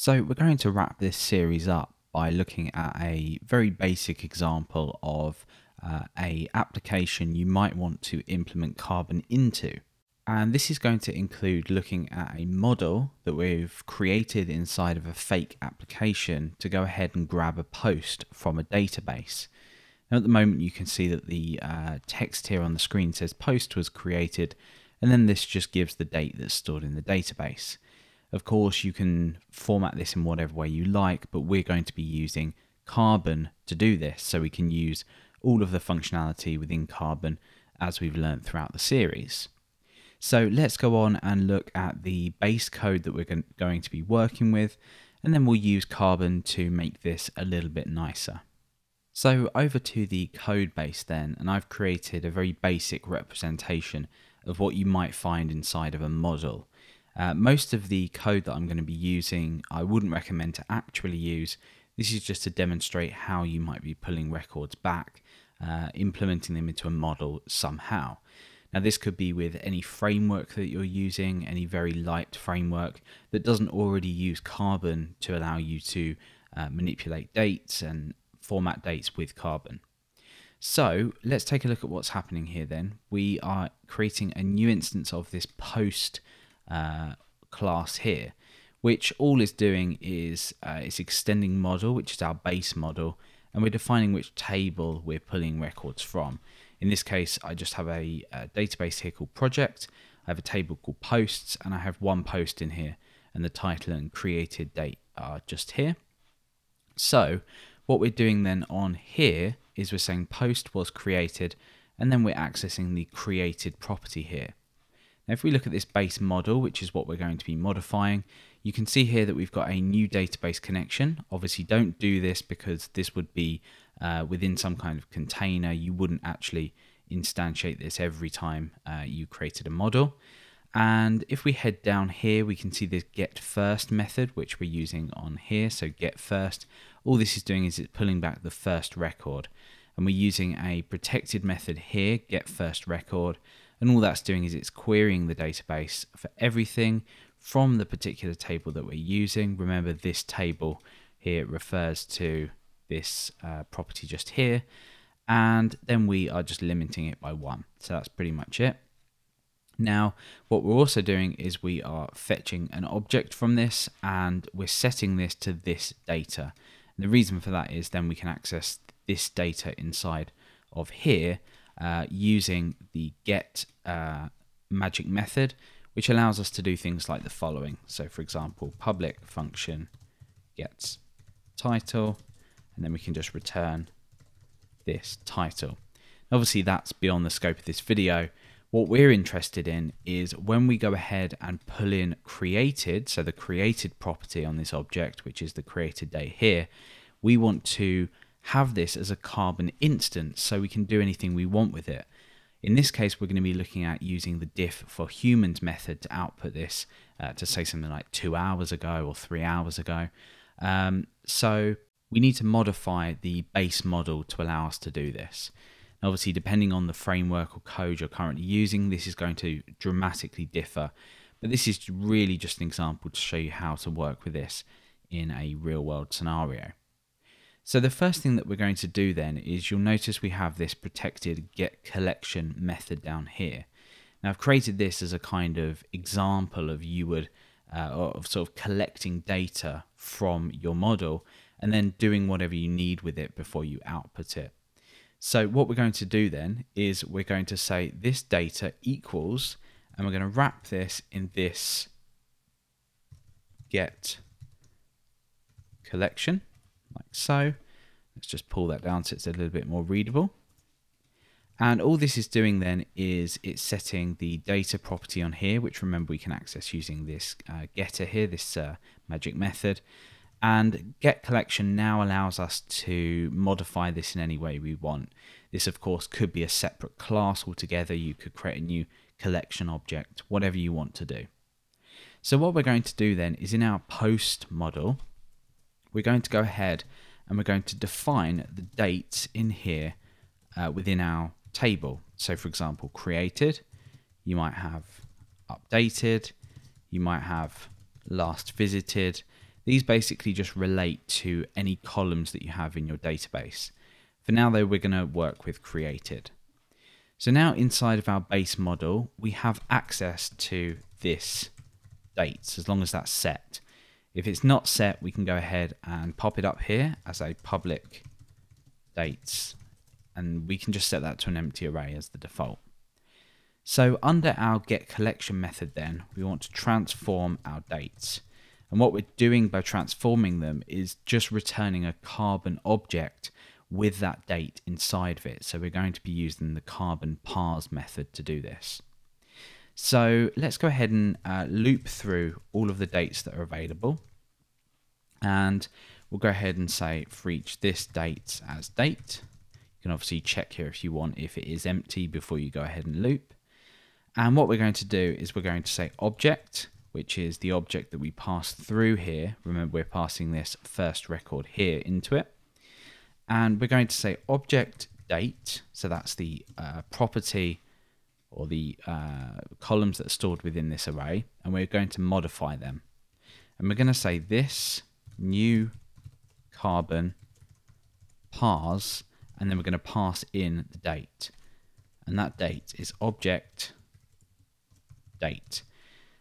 So we're going to wrap this series up by looking at a very basic example of uh, a application you might want to implement carbon into. And this is going to include looking at a model that we've created inside of a fake application to go ahead and grab a post from a database. Now at the moment you can see that the uh, text here on the screen says post was created and then this just gives the date that's stored in the database. Of course, you can format this in whatever way you like, but we're going to be using Carbon to do this, so we can use all of the functionality within Carbon as we've learned throughout the series. So let's go on and look at the base code that we're going to be working with, and then we'll use Carbon to make this a little bit nicer. So over to the code base then, and I've created a very basic representation of what you might find inside of a model. Uh, most of the code that I'm going to be using, I wouldn't recommend to actually use. This is just to demonstrate how you might be pulling records back, uh, implementing them into a model somehow. Now, this could be with any framework that you're using, any very light framework that doesn't already use Carbon to allow you to uh, manipulate dates and format dates with Carbon. So let's take a look at what's happening here then. We are creating a new instance of this post uh, class here, which all is doing is uh, it's extending model, which is our base model, and we're defining which table we're pulling records from. In this case, I just have a, a database here called project. I have a table called posts, and I have one post in here, and the title and created date are just here. So what we're doing then on here is we're saying post was created, and then we're accessing the created property here. Now, if we look at this base model, which is what we're going to be modifying, you can see here that we've got a new database connection. Obviously, don't do this because this would be uh, within some kind of container. You wouldn't actually instantiate this every time uh, you created a model. And if we head down here, we can see this get first method, which we're using on here. So get first, all this is doing is it's pulling back the first record. And we're using a protected method here, get first record, and all that's doing is it's querying the database for everything from the particular table that we're using. Remember, this table here refers to this uh, property just here. And then we are just limiting it by one. So that's pretty much it. Now, what we're also doing is we are fetching an object from this and we're setting this to this data. And the reason for that is then we can access this data inside of here uh, using the get uh, magic method, which allows us to do things like the following. So for example, public function gets title, and then we can just return this title. Obviously that's beyond the scope of this video. What we're interested in is when we go ahead and pull in created, so the created property on this object, which is the created day here, we want to have this as a carbon instance so we can do anything we want with it. In this case, we're going to be looking at using the diff for humans method to output this uh, to say something like two hours ago or three hours ago. Um, so we need to modify the base model to allow us to do this. obviously, depending on the framework or code you're currently using, this is going to dramatically differ. But this is really just an example to show you how to work with this in a real world scenario. So the first thing that we're going to do then is you'll notice we have this protected get collection method down here. Now I've created this as a kind of example of you would uh, of sort of collecting data from your model and then doing whatever you need with it before you output it. So what we're going to do then is we're going to say this data equals and we're going to wrap this in this get collection like so. Let's just pull that down so it's a little bit more readable. And all this is doing then is it's setting the data property on here, which remember we can access using this uh, getter here, this uh, magic method. And get collection now allows us to modify this in any way we want. This of course could be a separate class altogether. You could create a new collection object, whatever you want to do. So what we're going to do then is in our post model, we're going to go ahead and we're going to define the dates in here uh, within our table. So for example, created, you might have updated, you might have last visited. These basically just relate to any columns that you have in your database. For now though, we're going to work with created. So now inside of our base model, we have access to this dates as long as that's set. If it's not set, we can go ahead and pop it up here as a public dates and we can just set that to an empty array as the default. So under our get collection method then, we want to transform our dates. And what we're doing by transforming them is just returning a carbon object with that date inside of it. So we're going to be using the carbon parse method to do this. So let's go ahead and uh, loop through all of the dates that are available. And we'll go ahead and say for each this date as date. You can obviously check here if you want if it is empty before you go ahead and loop. And what we're going to do is we're going to say object, which is the object that we pass through here. Remember, we're passing this first record here into it and we're going to say object date. So that's the uh, property or the uh, columns that are stored within this array, and we're going to modify them. And we're going to say this new carbon parse, and then we're going to pass in the date. And that date is object date.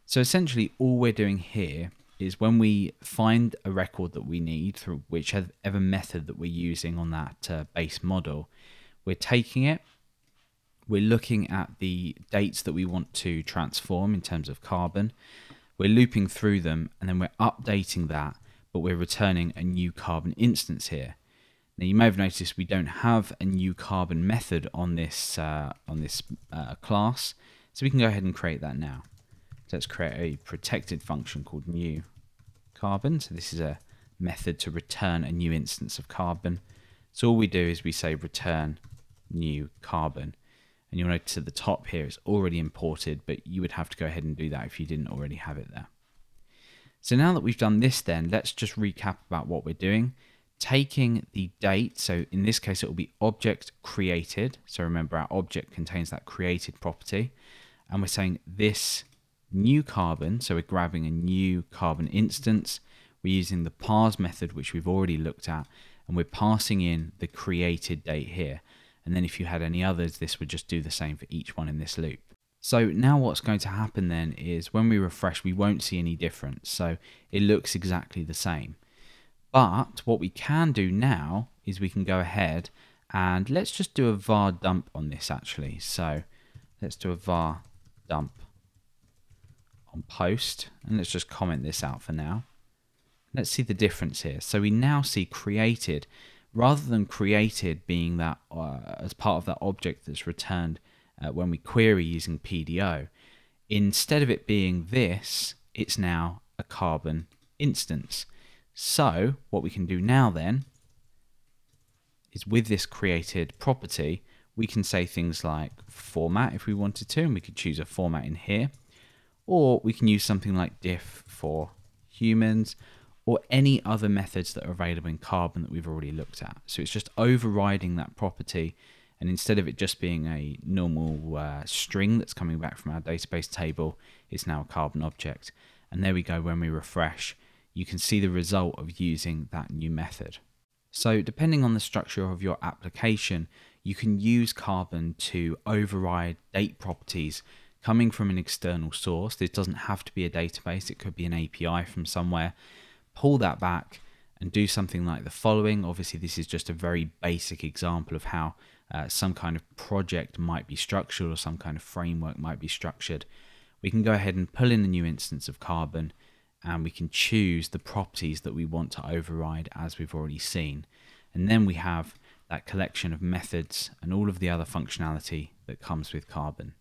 So essentially all we're doing here is when we find a record that we need through whichever method that we're using on that uh, base model, we're taking it, we're looking at the dates that we want to transform in terms of carbon, we're looping through them, and then we're updating that, but we're returning a new carbon instance here. Now you may have noticed we don't have a new carbon method on this uh, on this uh, class, so we can go ahead and create that now. So let's create a protected function called new carbon. So this is a method to return a new instance of carbon. So all we do is we say return new carbon. And you'll notice at the top here it's already imported, but you would have to go ahead and do that if you didn't already have it there. So now that we've done this then, let's just recap about what we're doing. Taking the date, so in this case it will be object created. So remember our object contains that created property. And we're saying this new carbon, so we're grabbing a new carbon instance, we're using the parse method which we've already looked at, and we're passing in the created date here. And then if you had any others, this would just do the same for each one in this loop. So now what's going to happen then is when we refresh, we won't see any difference. So it looks exactly the same. But what we can do now is we can go ahead and let's just do a var dump on this actually. So let's do a var dump on post and let's just comment this out for now. Let's see the difference here. So we now see created rather than created being that uh, as part of that object that's returned uh, when we query using PDO. Instead of it being this, it's now a carbon instance. So what we can do now then is with this created property, we can say things like format if we wanted to, and we could choose a format in here. Or we can use something like diff for humans or any other methods that are available in Carbon that we've already looked at. So it's just overriding that property and instead of it just being a normal uh, string that's coming back from our database table, it's now a Carbon object. And there we go, when we refresh, you can see the result of using that new method. So depending on the structure of your application, you can use Carbon to override date properties coming from an external source. This doesn't have to be a database, it could be an API from somewhere. Pull that back and do something like the following. Obviously, this is just a very basic example of how uh, some kind of project might be structured or some kind of framework might be structured. We can go ahead and pull in a new instance of Carbon and we can choose the properties that we want to override as we've already seen. And then we have that collection of methods and all of the other functionality that comes with Carbon.